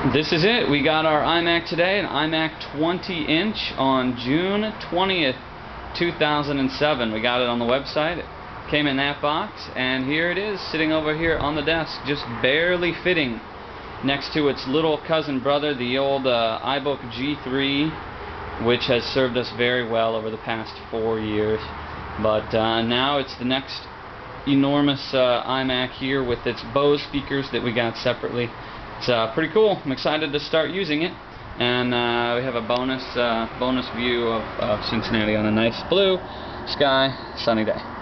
This is it. We got our iMac today, an iMac 20 inch on June 20th, 2007. We got it on the website. It came in that box, and here it is sitting over here on the desk, just barely fitting next to its little cousin brother, the old uh, iBook G3, which has served us very well over the past four years. But uh, now it's the next enormous uh, iMac here with its Bose speakers that we got separately. It's uh, pretty cool. I'm excited to start using it. And uh, we have a bonus uh, bonus view of, of Cincinnati on a nice blue sky, sunny day.